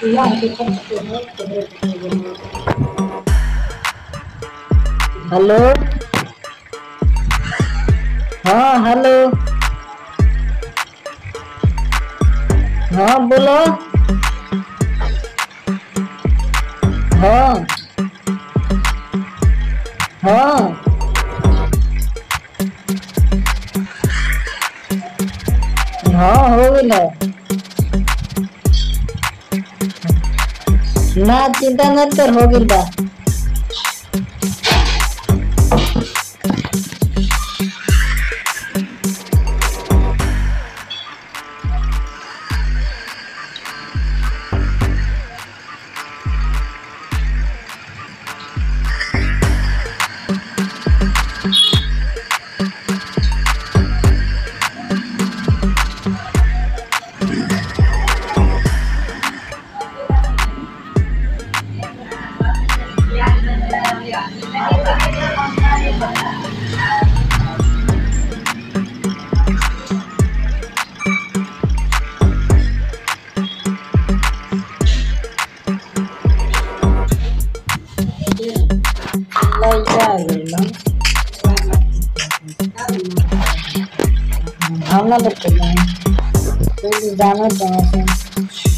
Я хочу, чтобы ты hello. हाँ hello. हाँ बोलो। हाँ। हाँ। हाँ हो गइल है ना, चिंता मत कर, हो गइल हम ना बचल पहले जाना